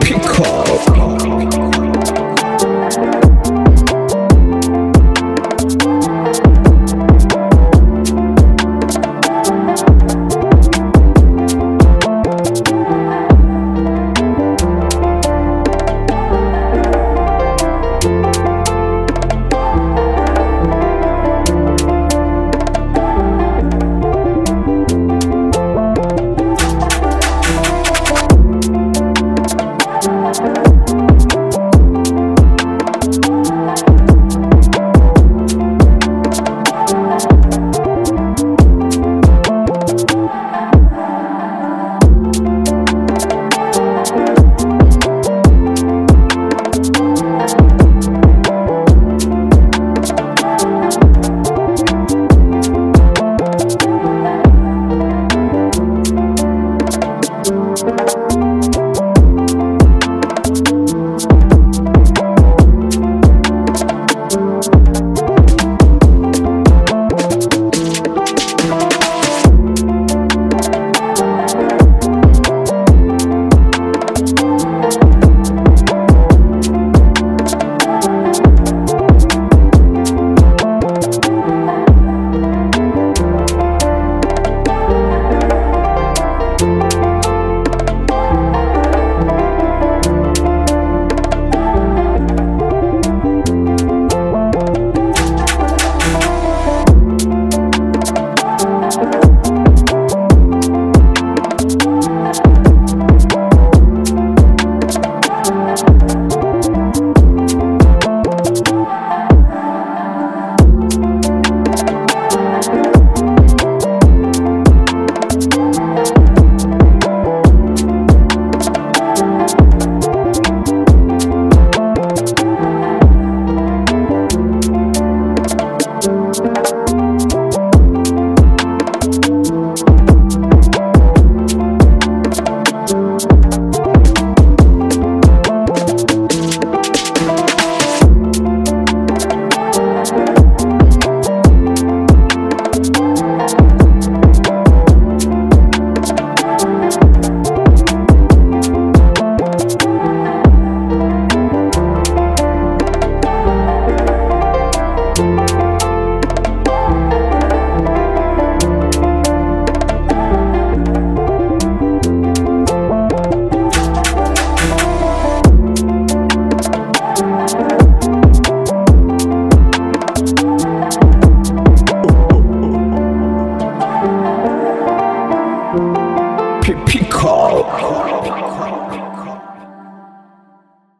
Pickle. P- Peacock.